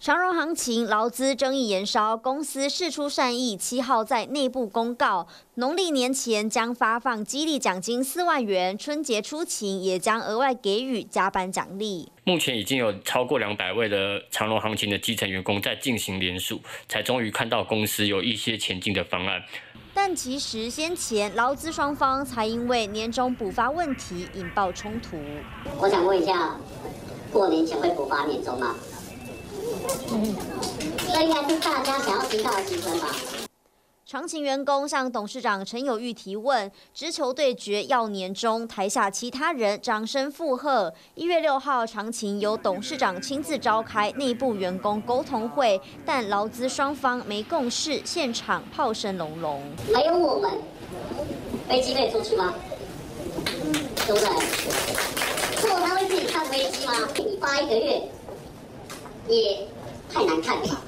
长荣行情劳资争议延烧，公司释出善意，七号在内部公告，农历年前将发放激励奖金四万元，春节出勤也将额外给予加班奖励。目前已经有超过两百位的长荣行情的基层员工在进行联署，才终于看到公司有一些前进的方案。但其实先前劳资双方才因为年终补发问题引爆冲突。我想问一下，过年前会补发年终吗？这应该是大家想要听到的新闻吧。长情员工向董事长陈友玉提问，直球对决要年终，台下其他人掌声附和。一月六号，长情由董事长亲自召开内部员工沟通会，但劳资双方没共识，现场炮声隆隆。还有我们，飞机可以出去吗？对不对？做他会自己看飞机吗？你发一个月。也太难看了。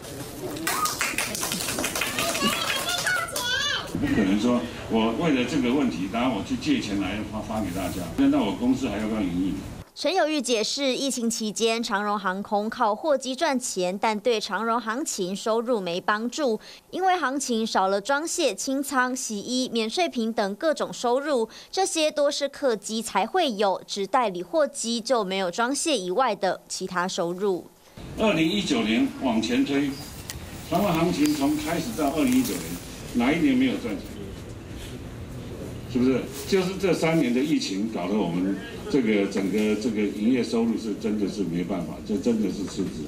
不可能说，我为了这个问题，然后我去借钱来发发给大家，那那我公司还要不要营运？陈友玉解释，疫情期间长荣航空靠货机赚钱，但对长荣行情收入没帮助，因为行情少了装卸、清仓、洗衣、免税品等各种收入，这些都是客机才会有，只代理货机就没有装卸以外的其他收入。二零一九年往前推，长荣行情从开始到二零一九年，哪一年没有赚钱？是不是？就是这三年的疫情搞得我们这个整个这个营业收入是真的是没办法，这真的是赤字。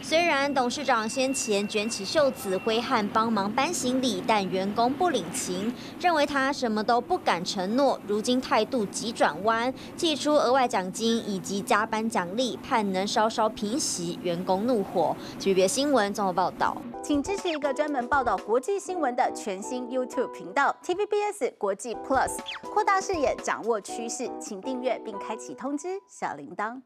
虽然董事长先前卷起袖子挥汗帮忙搬行李，但员工不领情，认为他什么都不敢承诺。如今态度急转弯，寄出额外奖金以及加班奖励，盼能稍稍平息员工怒火。特别新闻综合报道，请支持一个专门报道国际新闻的全新 YouTube 频道 TVBS 国际 Plus，扩大视野，掌握趋势，请订阅并开启通知小铃铛。